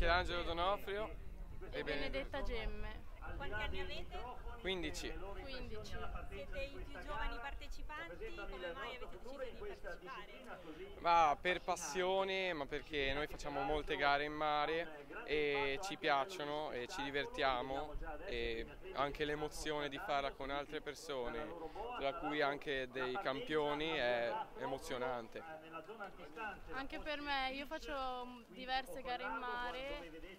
Michelangelo Donofrio. E Benedetta Gemme. Quanti anni avete? 15. 15. Siete i più giovani partecipanti, come mai avete deciso di partecipare? Ma per passione, ma perché noi facciamo molte gare in mare e ci piacciono e ci divertiamo e anche l'emozione di farla con altre persone, tra cui anche dei campioni, è emozionante. Anche per me, io faccio diverse gare in mare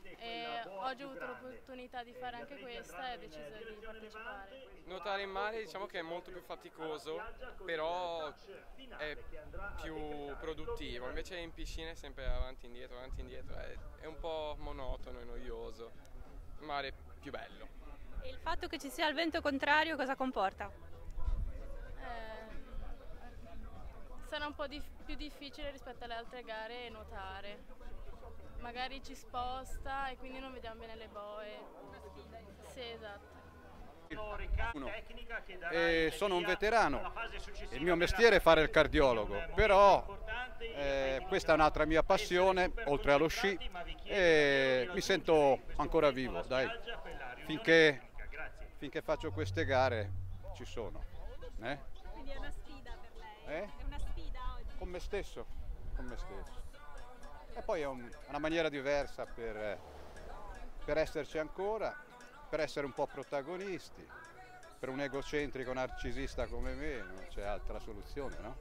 oggi ho avuto l'opportunità di fare anche questa e ho deciso di partecipare. Nuotare in mare diciamo che è molto più faticoso, però è più produttivo, invece in piscina è sempre avanti e indietro, avanti e indietro, è, è un po' monotono e noioso, il mare è più bello. E il fatto che ci sia il vento contrario cosa comporta? Eh, sarà un po' dif- più difficile rispetto alle altre gare nuotare. Magari ci sposta e quindi non vediamo bene le boe. Sì, esatto. Uno. E sono un veterano, il mio mestiere è fare il cardiologo, però eh, questa è un'altra mia passione, oltre allo sci, e mi sento ancora vivo, dai, finché, finché faccio queste gare ci sono. Eh? Quindi è una sfida per lei? Eh? È una sfida oggi? Con me stesso, con me stesso. E poi è un- una maniera diversa per, per esserci ancora, per essere un po' protagonisti. Per un egocentrico narcisista come me non c'è altra soluzione, no?